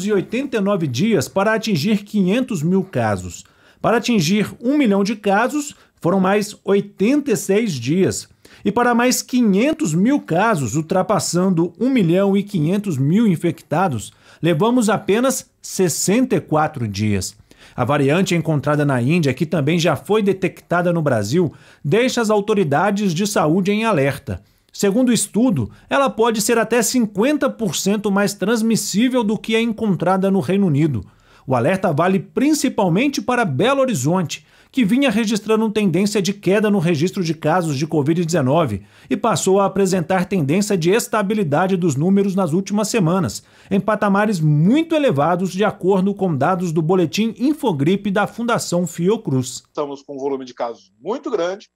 389 dias para atingir 500 mil casos. Para atingir 1 milhão de casos, foram mais 86 dias. E para mais 500 mil casos, ultrapassando 1 milhão e 500 mil infectados, levamos apenas 64 dias. A variante encontrada na Índia, que também já foi detectada no Brasil, deixa as autoridades de saúde em alerta. Segundo o estudo, ela pode ser até 50% mais transmissível do que a encontrada no Reino Unido. O alerta vale principalmente para Belo Horizonte, que vinha registrando tendência de queda no registro de casos de Covid-19 e passou a apresentar tendência de estabilidade dos números nas últimas semanas, em patamares muito elevados, de acordo com dados do boletim Infogripe da Fundação Fiocruz. Estamos com um volume de casos muito grande,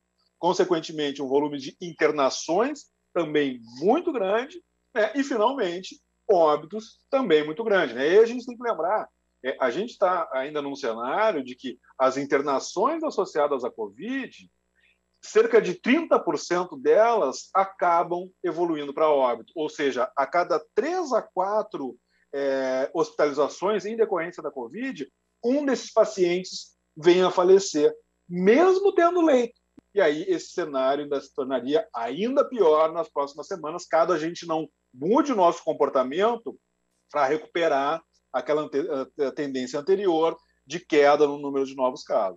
consequentemente, um volume de internações também muito grande, né? e, finalmente, óbitos também muito grande. Né? E a gente tem que lembrar é, a gente está ainda num cenário de que as internações associadas à Covid, cerca de 30% delas acabam evoluindo para óbito, ou seja, a cada três a quatro é, hospitalizações em decorrência da Covid, um desses pacientes vem a falecer, mesmo tendo leito. E aí esse cenário ainda se tornaria ainda pior nas próximas semanas, caso a gente não mude o nosso comportamento para recuperar aquela tendência anterior de queda no número de novos casos.